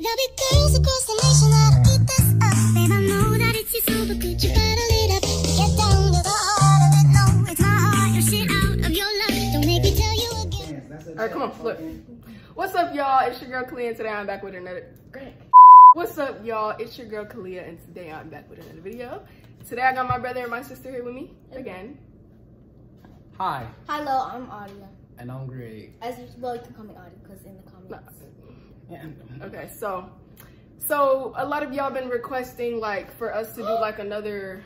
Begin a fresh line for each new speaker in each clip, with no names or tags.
There'll be girls across the nation that'll eat this up. Babe, I know that it's you so, but could you bottle it up? Get down to the heart of it. No, it's my heart. Your shit out of your love. Don't make me tell you again.
All right, come on, flip. What's up, y'all? It's your girl Ka'Lea, and today I'm back with another. Great. What's up, y'all? It's your girl Ka'Lea, and today I'm back with another video. Today I got my brother and my sister here with me again.
Hi,
Hello, I'm Audia.
and I'm Greg.
As you, well, you can call me Audia because in the comments.
And
Okay, so so a lot of y'all been requesting like for us to do like another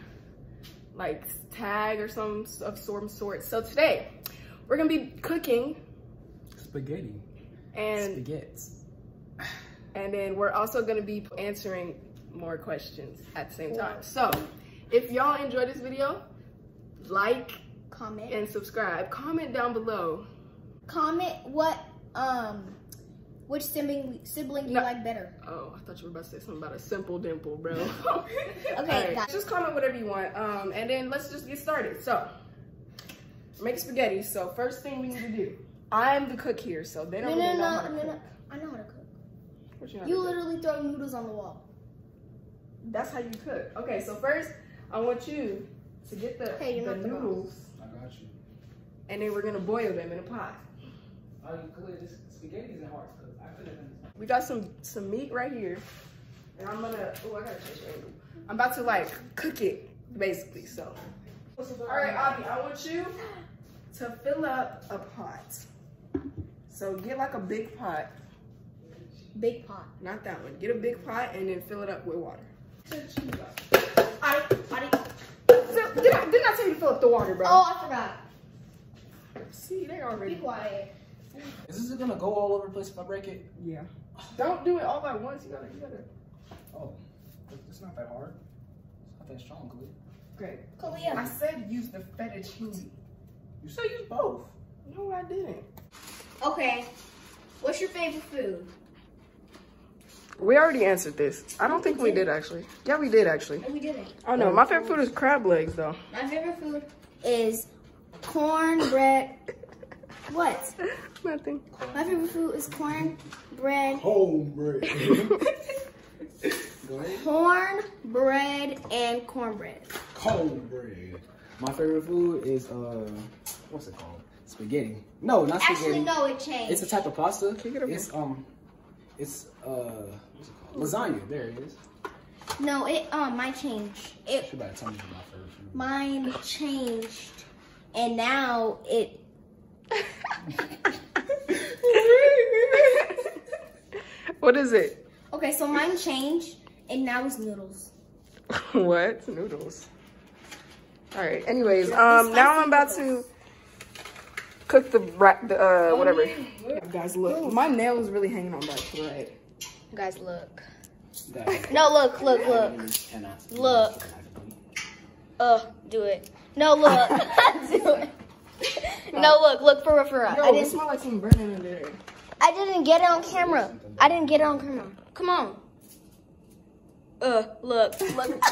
like tag or some of some sort. So today we're gonna be cooking
spaghetti.
and
Spaghetti.
and then we're also gonna be answering more questions at the same time. So if y'all enjoy this video, like
Comment.
and subscribe. Comment down below.
Comment what um which sibling sibling you
No.
like better.
Oh, I thought you were about to say something about a simple dimple, bro.
Okay,
Alright,
got-
just comment whatever you want. Um, and then let's just get started. So, make spaghetti. So first thing we need to do. I'm the cook here, so they don't
no,
really know
no,
how to
no,
cook.
no. I know how to cook.
What you know
You
to cook?
literally throw noodles on the wall.
That's how you cook. Okay, so first I want you to get the,
Hey, you're
the
not the boss.
noodles,
I got you.
and then we're gonna boil them in a pot.
Oh, you clear this spaghetti isn't hard to. I could have done
We got some some meat right here, and I'm gonna. Oh, I gotta change the angle. I'm about to like cook it basically. So, all right, Avi, I want you to fill up a pot. So get like a big pot,
Big pot.
not that one. Get a big pot and then fill it up with water.
I, I,
So, did I, didn't I tell you to fill up the water, bro?
oh, I forgot.
See, they already.
Be
already.
quiet.
Is this gonna go all over the place if I break it?
Yeah. Don't do it all at once. You gotta, you gotta.
Oh, it's not that hard. It's not that strong, Khalid.
Great. I said use the fettuccine.
You say use both.
No, I didn't.
Okay. What's your favorite food?
We already answered this. I don't think we did actually. Yeah, we did actually.
No, we didn't.
Oh no, my favorite food is crab legs though.
My favorite food is cornbread. What?
Nothing.
My favorite food is cornbread,
Homebread. Go ahead.
cornbread, and cornbread.
Cornbread. My favorite food is uh, what's it called? Spaghetti. No, not spaghetti.
Actually, no, it changed.
It's a type of pasta.
Can you get over
It's um, it's uh, what's it called? Lasagna. There it is.
no, it um, mine changed. It
She better tell me my favorite food.
mine changed, and now it.
what is it?
Okay, so mine changed, and now it's noodles.
what? Noodles. All right. Anyways, um, now I'm about to cook the the uh whatever. Guys, look, my nail is really hanging on that thread.
Guys, look. No, look, look, look.
Cannot-
Look. Uh, do it. No, look. do it. No, look, look for real, for real. I
it
didn't.
smells like some burning in there.
I didn't get it on camera. I didn't get it on camera. Come on. Uh, look, look.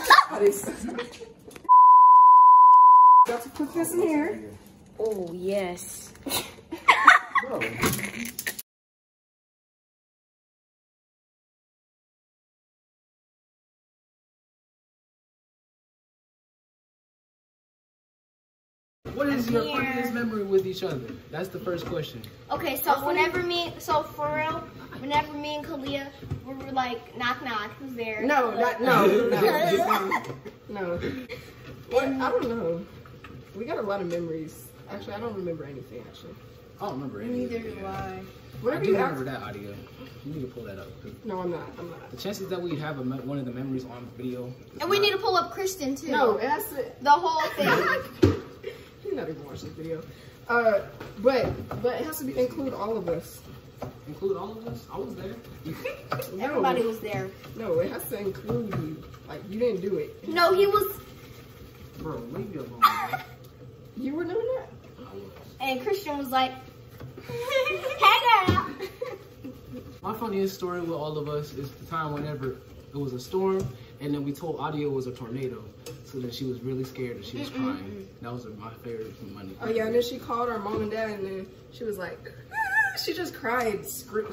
Got to put this in here.
oh yes.
Is your
Here.
funniest memory with each other? That's the first question.
Okay, so whenever me, so for real, whenever me and Ka'Lea, we were like knock knock, who's there?
No, not no, no, no. What? I don't know. We got a lot of memories. Actually, I don't remember anything. Actually,
I don't remember any.
Neither do I.
I do
you
remember that audio. You need to pull that up.
No, I'm not. I'm not.
The chances that we'd have a one of the memories on video.
And we
not-
need to pull up Kristen too.
No, it
the whole thing.
He's not even watching this video. Uh, but but it has to be include all of us.
include all of us. I was there.
No,
Everybody was there.
No, it has to include you. Like you didn't do it.
No, he was,
Bro, leave me alone.
You were doing that.
and Christian was like, "Hey girl."
My funniest story with all of us is the time whenever it was a storm and then we told Audio it was a tornado. So then she was really scared and she was crying. That was my favorite money.
Oh yeah, and then she called our mom and dad, and then she was like, ah, she just cried.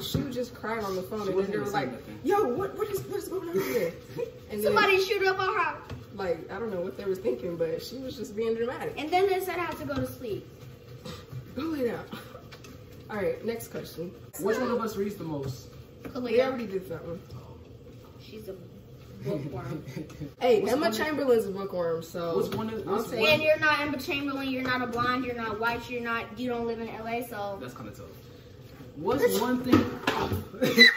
She was just crying on the phone,
She
and then
wasn't
they were like,
saying nothing.
"Yo, what what is what's going on here?" And then,
Somebody shoot up our house.
like I don't know what they was thinking, but she was just being dramatic.
And then they said I have to go to sleep.
Go lay down. All right, next question.
Which one of us reads the most?
We already did that one.
she's a bookworm.
Hey,
What's
Emma
one-
Chamberlain's a bookworm, so
What's one of what's one-
and you're not Emma Chamberlain. You're not a blonde. You're not white. You're not. You don't live in LA. So
That's kind of tough. What's one thing?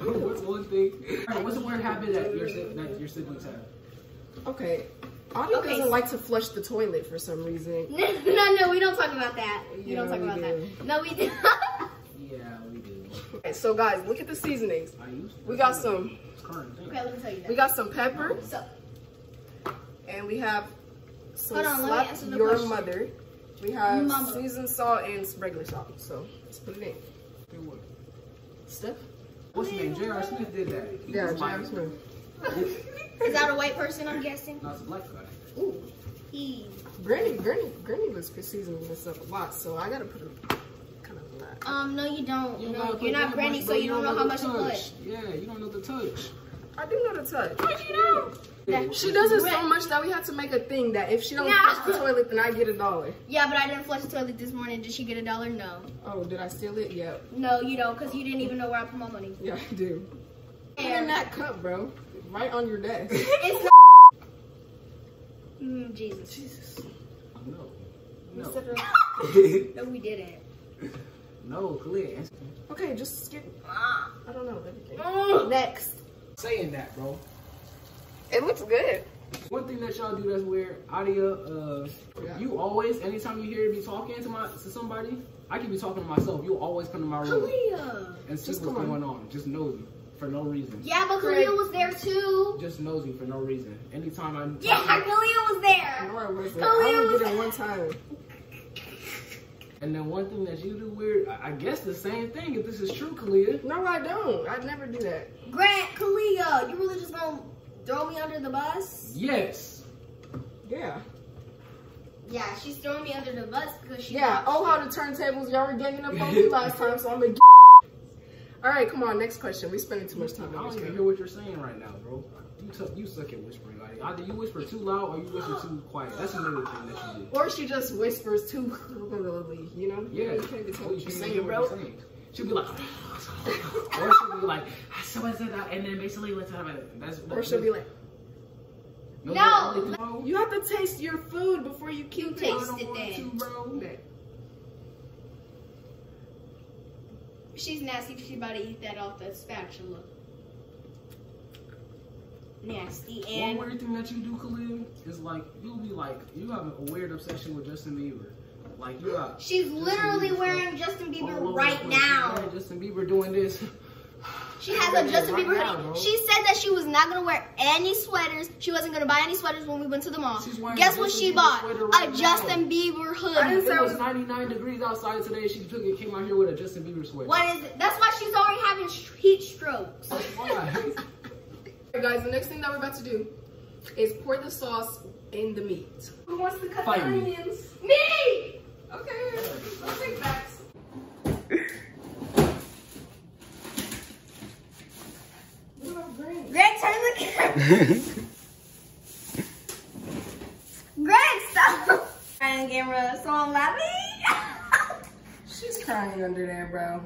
what's one thing? Alright, what's a weird habit that your that your siblings have?
okay. Audie
Okay.
doesn't like to flush the toilet for some reason.
no, no, no. We don't talk about that. We
Yeah,
don't talk
we
about
do.
that. No, we do.
Yeah, we do.
Okay, so guys, look at the seasonings. We got some.
It's current thing.
okay, let me tell you that.
We got some pepper,
so
and we have some
Hold on, let me
slap your
question.
mother. We have
Mama.
seasoned salt and regular salt. So let's put it in.
Hey, what?
Steph.
What's his name? J.R. Smith did that. He
Yeah,
was white.
James Smith.
is that a white person? I'm guessing.
No, it's a black guy.
Ooh.
He.
Granny, Granny, Granny was seasoning this up a lot, so I gotta put it kind of black.
Um, no, you don't.
You
no, you're not
that
granny,
much,
so you don't know how
the
much to put.
touch. Yeah, you don't know the touch.
I do know the touch.
How'd you know? That-
She does it so much that we had to make a thing that if she don't
No.
flush the toilet, then I get a dollar.
Yeah, but I didn't flush the toilet this morning. Did she get a dollar? No.
Oh, did I steal it? Yeah.
No, you don't, because you didn't even know where I put my money.
Yeah, I do. Put it in
And
that cup, bro. Right on your desk.
it's not. Mm, Jesus.
Jesus.
No. No.
No, we didn't.
No, clear.
Okay, just skip.
Ah.
I don't know everything.
Mm.
Next.
Saying that, bro.
It looks good.
One thing that y'all do that's weird, Adia, uh,
Yeah.
you always, anytime you hear me talking to my to somebody, I can be talking to myself. You always come to my room
Ka'Lea.
and see
Just
what's
come on.
going on. Just nosy for no reason.
Yeah, but
Craig.
Ka'Lea was there too.
Just nosy for no reason. Anytime I'm
Yeah,
talking-
Ka'Lea was there.
No, I wasn't.
Oh,
I
yeah.
only did it one time.
And then one thing that you do weird, I I guess the same thing. If this is true, Ka'Lea,
No, I don't. I'd never do that.
Grant, Ka'Lea, you really just gonna throw me under the bus?
yes.
Yeah.
Yeah, she's throwing me under the bus because she.
Yeah. Oh, how the turntables y'all were ganging up on me last time, so I'm gonna. All right, come on. Next question. We're spending too much time on
don't
this.
even hear what you're saying right now, bro. You you suck at whispering. Like either you whisper too loud or you whisper too quiet. That's another thing that you do.
Or she just whispers too, you know?
Yeah,
You can't even tell what you're saying, bro.
what you're saying. She'll be like, or she'll be like, ah, so I said that, and then basically let's have it. That's,
Or she'll be like,
no.
No.
the only thing-
you have to taste your food before you keep
taste
I
it.
don't
it
want
then.
to, bro.
She's nasty. She's about to eat that off the spatula. Nasty
One weird thing that you do, Khalil, is like you'll be like you have a weird obsession with Justin Bieber. Like you got
she's
Justin
literally
Bieber
wearing
stuff
Justin Bieber right now.
Justin Bieber doing this.
She has a Justin Bieber hoodie. She said that she was not gonna wear any sweaters. She wasn't gonna buy any sweaters when we went to the mall.
She's wearing
Guess what she
Bieber
bought?
right
a
now.
Justin Bieber
I
hoodie.
didn't say
It was
was
99 degrees outside today. She took it, came out here with a Justin Bieber sweater.
What is it? That's why she's already having heat strokes.
Why?
Alright, guys, the next thing that we're about to do is pour the sauce in the meat. Who wants to cut
Fight
the onions?
Me!
Okay, I'll take that. What?
Greg, turn the camera. Greg, stop. Trying camera, so I'm laughing.
She's crying under there, bro.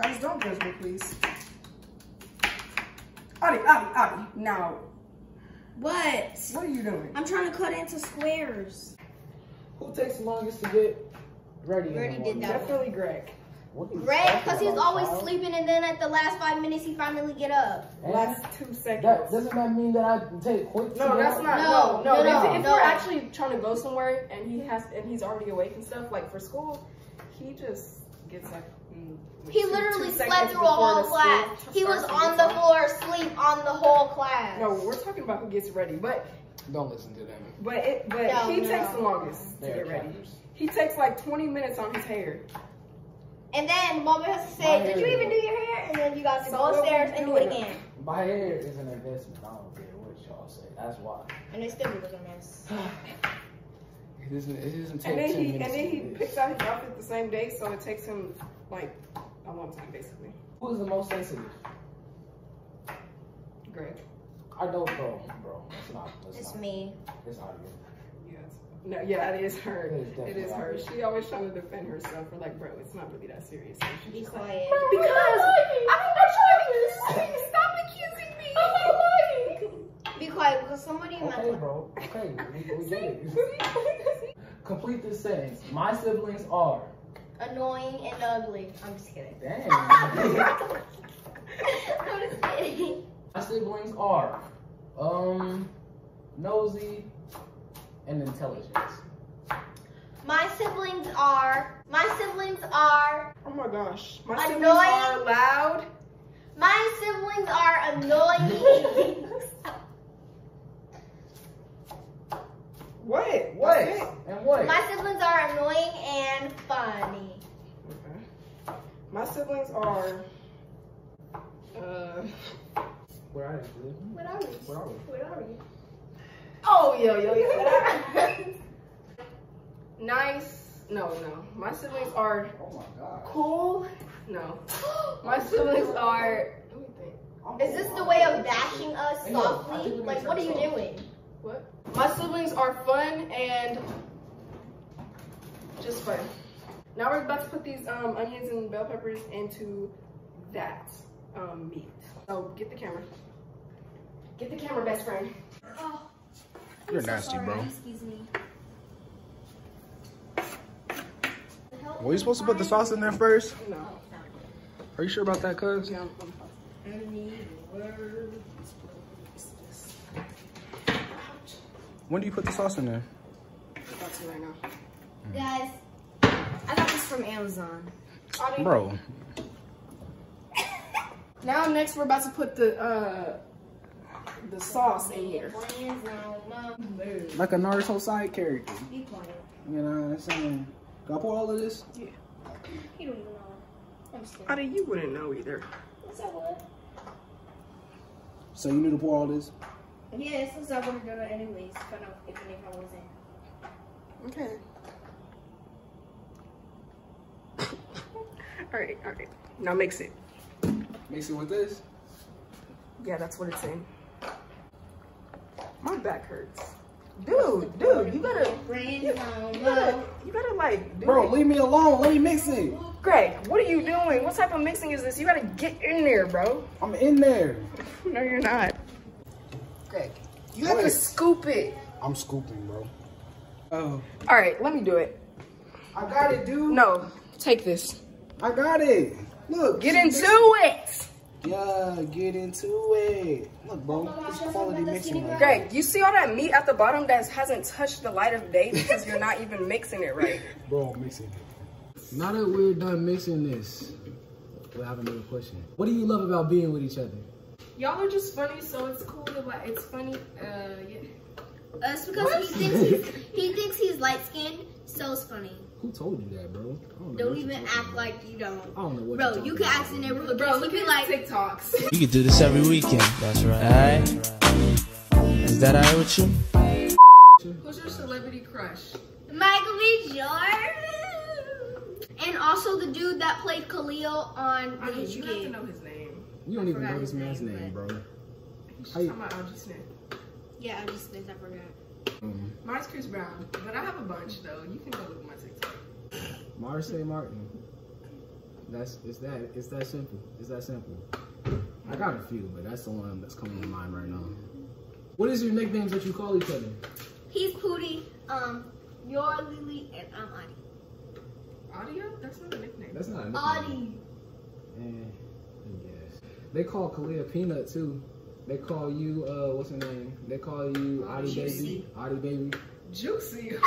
Guys, don't judge me, please. Adi, Adi, Adi. Now,
what?
what are you doing?
I'm trying to into squares.
Who takes the longest to get ready? in the
Already did that.
Definitely Greg.
What are you
Greg, because he's always
child?
sleeping, and then at the last five minutes, he finally get up.
Last two seconds.
That doesn't that mean that I take quick?
No, that's not.
No,
No, no.
no,
if if
no.
we're actually trying to go somewhere and he has and he's already awake and stuff, like for school, he just gets like. mm,
He
two-
literally
two
slept through a whole class. He was on the floor asleep on the whole class.
No, we're talking about who gets ready, but
Don't listen to them.
but it but
No,
he
no.
takes the longest to
They're
get ready.
cappers.
He takes like 20 minutes on his hair.
And then Mama has to
My
say, "Did you
hair.
even do your hair?" And then you got to
So
go
what
upstairs and do it again.
My hair is an investment. I don't care what y'all say. That's why.
And they still look a mess.
It doesn't, it doesn't take
And then he and then he
this.
picks out his outfit the same day, so it takes him like a long time basically.
Who is the most sensitive?
Greg.
I don't know, bro. It's not. It's,
It's
not.
me.
It's audio.
Yes. No, yeah, it is her.
It is
It
definitely
is her.
her.
She always trying to defend herself. We're like, bro, it's not really that serious. And
Be
just like,
quiet.
because I don't want you to stop accusing me.
Be quiet because somebody in my
Okay, bro. Okay, we, we get it. Complete this sentence. My siblings are.
annoying and ugly. I'm just kidding.
Dang.
I'm just kidding.
My siblings are um nosy and intelligent.
My siblings are. My siblings are.
Oh my gosh. My
Annoying.
siblings are loud.
My siblings are annoying.
What?
What?
That's.
And what?
My siblings are annoying and funny.
Okay. My siblings are. Uh.
Where are you?
What are we?
Where are we?
Where are we?
Oh, yo, yo, yo. nice. No, no. My siblings are
Oh my god.
cool. No. My siblings are. Let me think.
Is this the way of bashing us
Hey, no, I
softly? Like, what are you doing?
What? My siblings are fun and just fun. Now we're about to put these um, onions and bell peppers into that um, meat. So get the camera. Get the camera, best friend.
Oh,
You're nasty, bro.
Excuse me.
Were you supposed to put the sauce in there first?
No.
Are you sure about that, cuz?
Yeah, I'm, I'm
When do you put the sauce in there?
about to right now.
Guys, I got this from Amazon.
Bro,
Now next we're about to put the uh, the sauce in here.
like a Naruto side character. You know what I'm saying? Can I pour all of this? Yeah.
You don't even know. I'm just kidding.
Audie, you wouldn't know either.
Yes, I would.
So you need to pour all this?
Yes, since I would have done it anyways, if I, know, even if I wasn't.
Okay. all right, all right. Now mix it.
Mix it with this?
Yeah, that's what it's in. My back hurts. Dude, dude, you gotta, you gotta, you gotta like, do
Bro,
it.
leave me alone. Let me mix it.
Greg, what are you doing? What type of mixing is this? You gotta get in there, bro.
I'm in there.
No, you're not. Greg, you have to scoop it.
I'm scooping, bro. Oh. oh.
All right, let me do it.
I got it, dude.
No, take this.
I got it. Look.
Get into it.
Yeah, get into it. Look, bro. This quality mixing right
Greg, you see all that meat at the bottom that hasn't touched the light of day because you're not even mixing it right.
Bro, mix it.
Now that we're done mixing this, we have another question. What do you love about being with each other?
Y'all are just funny, so it's cool to like. It's funny. Uh, yeah.
That's because he thinks he's, he thinks he's light skinned, so it's funny.
Who told you that, bro? Don't,
Don't even act
about.
like you don't.
I don't know what
Bro,
you're
you
talking
could
about,
ask in
bro.
neighborhood.
Bro,
Bro,
look
you
at
like.
TikToks.
You could do this every weekend. That's right. Alright? Is that alright with you?
Who's your celebrity crush?
Michael B. Jordan. And also the dude that played Khalil on
I
The
mean,
Hitch
you have to know his name.
You don't even know
his
this man's
name,
name, bro.
He's
How you-
talking about Algee Smith.
Yeah, I just think I forgot.
Mine's Chris Brown, but I have a bunch though. You can go look at my TikTok.
Marsai Martin. That's it's that it's that simple. It's that simple. I got a few, but that's the one that's coming to mind right now. What is your nicknames that you call each other?
He's Pootie. Um, you're Lily, and I'm Audie.
Audio? That's not a nickname.
That's not a nickname.
Audie.
Eh, I guess. They call Ka'Lea Peanut too. They call you uh what's her name? They call you Audie
Juicy.
Baby. Audie Baby.
Juicy.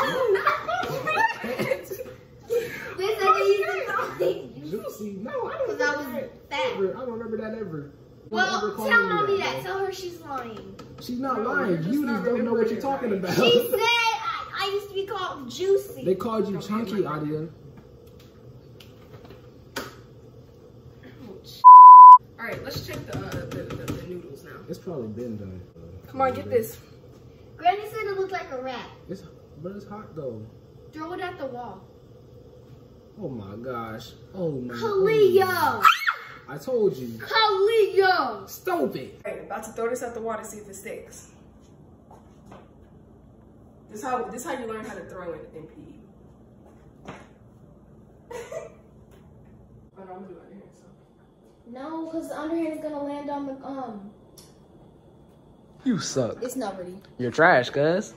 They said they used to call me
Juicy. No, I don't
because I
remember
was
that.
fat.
Ever. I don't remember that ever.
Well,
ever
tell mommy that.
bro.
Tell her she's lying.
She's not
No,
lying.
you're just
You just don't know what you're talking about.
She said I, I used to be called Juicy.
They called you
Okay,
Chunky,
my.
Adia.
All right, let's check the, uh, the, the the noodles.
It's probably been done.
Come on, get this.
Granny said it looked like a rat.
It's, but it's hot though.
Throw it at the wall.
Oh my gosh. Oh my.
Ka'Lea!
I told you.
Ka'Lea!
Stop it.
Hey, about to throw this at the wall to see if it sticks. This how this how you learn how to throw in, in PE. oh, no, I'm gonna do it. So.
No, because the underhand is gonna land on the um.
You suck.
It's not ready.
You're trash, cuz.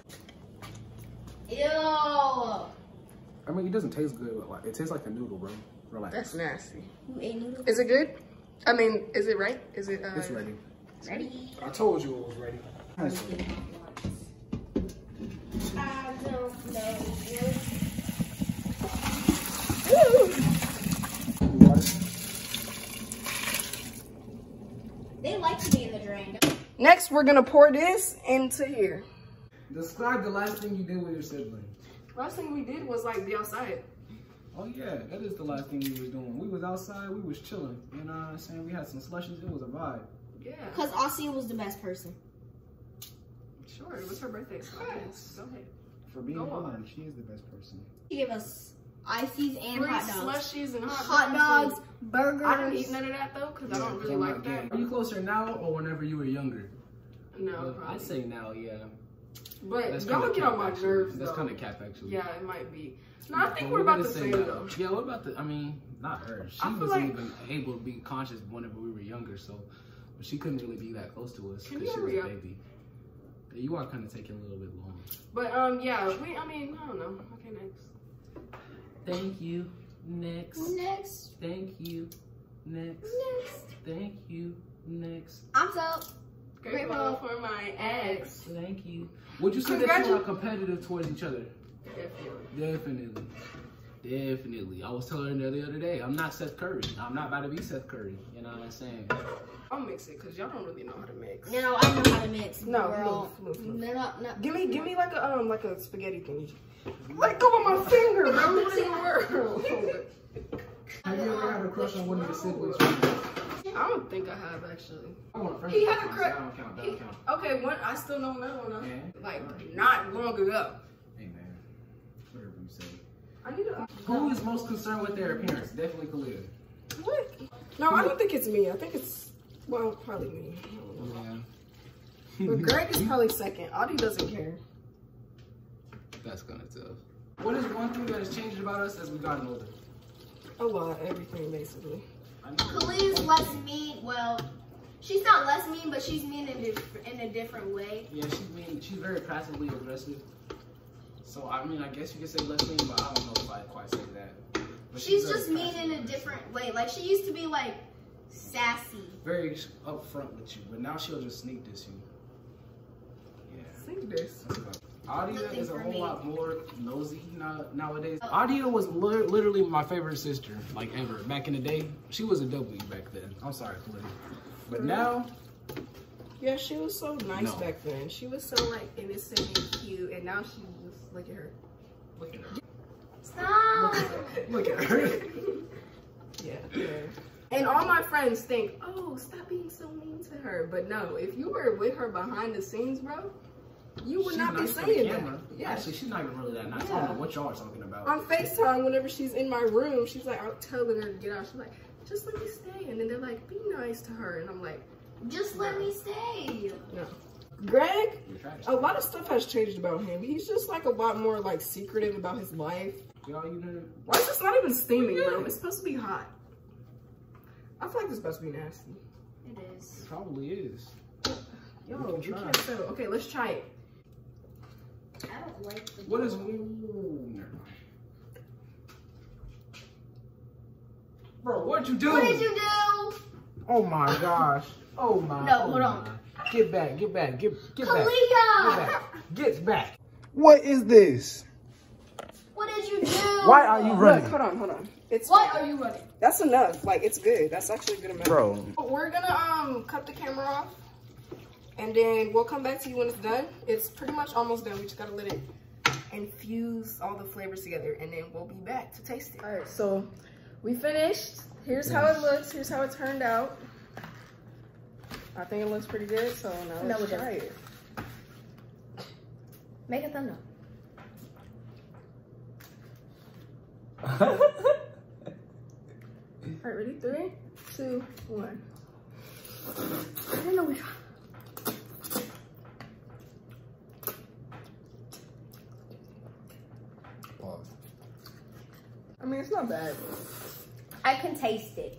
Ew.
I mean, it doesn't taste good. But like, it tastes like a noodle, bro. Relax.
That's nasty.
You ate noodles?
Is it good? I mean, is it right? Is it? Uh,
It's ready.
Ready?
I told you it was ready.
I don't know. They like to be in the drain.
Next, we're gonna pour this into here.
Describe the last thing you did with your sibling.
Last thing we did was like be outside.
Oh yeah, that is the last thing we was doing. We was outside, we was chilling. You know what I'm saying? We had some slushes. It was a vibe.
Yeah,
Because Aussie was the best person.
sure. It was her birthday. So yes. Go ahead.
For being
Go on.
blind, she is the best person.
He gave us ices and
Three
hot dogs.
slushies and hot,
Hot dogs, burgers.
I don't eat none of that though because I don't really like that.
Are you closer now or whenever you were younger?
No.
I'd say now, yeah.
But
That's
y'all
kinda
get on my
actually.
nerves
That's kind of cap, actually.
Yeah, it might be. No, I think
But
we're about
gonna
the
say
same though.
Yeah, what about the? I mean, not her. She
I
wasn't
like-
even able to be conscious whenever we were younger, so but she couldn't really be that close to us because
you
she was a
hurry up?
baby. You are kind of taking a little bit long.
But um, yeah, we. I mean, I don't know. Okay, next.
Thank you. Next.
Next.
Thank you. Next.
Next.
Thank you. Next.
I'm so.
Grateful for my ex.
Thank you. Would you say that you are competitive towards each other?
Definitely.
Definitely. Definitely. I was telling her the other day, I'm not Seth Curry. I'm not about to be Seth Curry. You know what I'm saying?
I'll mix it because y'all don't really know how to mix.
No, I know how to mix.
No,
girl.
move, move, move.
No, no, no.
Give me, give me like a um, like a spaghetti thingy. Let go of my finger, bro. What in the world?
Have you ever had a crush on one of your siblings?
I don't think I have actually.
I want a friend.
He had a
That
crush.
don't count. That don't count.
Okay, one. I still don't know. No.
Yeah.
Like not long ago.
Hey man, whatever you say.
I need to.
Who is most concerned with their appearance? Definitely Khalil.
What? No, I don't think it's me. I think it's well, probably me. I don't know.
Yeah.
But Greg is probably second. Audie doesn't care.
That's kind of tough. What is one thing that has changed about us as we've gotten older?
A lot, everything basically.
I know.
Less mean. Well, she's not less mean, but she's mean in a, in a different way.
Yeah, she's mean. She's very passively aggressive. So I mean, I guess you could say less mean, but I don't know if I quite say that. But
She's
very
just mean in a different way. Like she used to be like sassy.
Very upfront with you, but now she'll just sneak this you. Yeah.
Think this.
that's. Adia is a whole
me.
lot more nosy now, nowadays.
Oh.
Adia was li- literally my favorite sister, like ever. Back in the day, she was a W back then. I'm sorry, Khalid. But now,
Yeah, she was so nice
No.
back then. She was so like innocent and cute, and now she just look at her.
look at her.
Stop.
Look at her.
Yeah. yeah. And all my friends think, oh, stop being so mean to her. But no, if you were with her behind the scenes, bro, you would
She's
not be
nice to the
saying that.
camera.
Yeah.
Actually, she's not even really that nice. I don't know what y'all are talking about.
On FaceTime, whenever she's in my room, she's like, I'm telling her to get out. She's like, just let me stay. And then they're like, be nice to her. And I'm like,
Just let me stay.
no. Greg, a lot of stuff has changed about him. He's just like a lot more like secretive about his life.
Y'all, you know,
Why is this not even steaming, bro? It's supposed to be hot. I feel like this supposed to be nasty.
It is.
it probably is.
Yo,
We can
you can't settle. Okay, let's try it.
I don't like the.
What is? Ooh, never mind. Bro, what'd you do?
What did you do?
Oh my gosh. Oh my.
No,
oh
hold on.
My. Get back, get back, get get back. Get
Ka'Lea!
back. Get back.
What is this?
What did you do?
Why are you
Look,
running?
hold on, hold on. It's
Why are you running?
That's enough. Like it's good. That's actually a good amount.
Bro.
We're gonna um cut the camera off, and then we'll come back to you when it's done. It's pretty much almost done. We just gotta let it infuse all the flavors together, and then we'll be back to taste it. All right, so we finished. Here's how it looks. Here's how it turned out. I think it looks pretty good, so now
No,
let's
it
try it.
Make a thumbnail.
All right, ready? Three, two, one.
I don't know which one.
I mean, it's not bad.
I can taste it.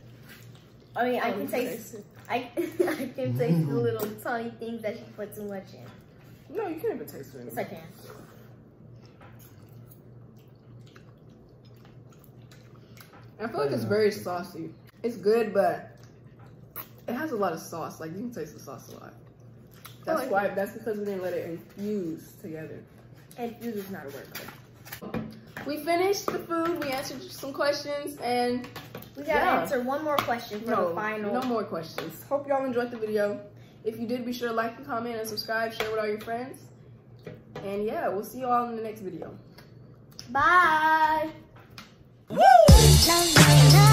I mean, I
Oh,
can
you
taste. I I can taste the little tiny things that she put too much in.
No, you can't even taste it.
Yes, I can.
I feel like it's very saucy. It's good, but it has a lot of sauce. Like you can taste the sauce a lot. That's why. That's because we didn't let it infuse together.
And this is not a word.
We finished the food. We answered some questions, and
We gotta
Yeah.
answer one more question for
no,
the final.
no more questions. Hope y'all enjoyed the video. If you did, be sure to like and comment and subscribe. Share with all your friends. And yeah, we'll see you all in the next video.
Bye.
Love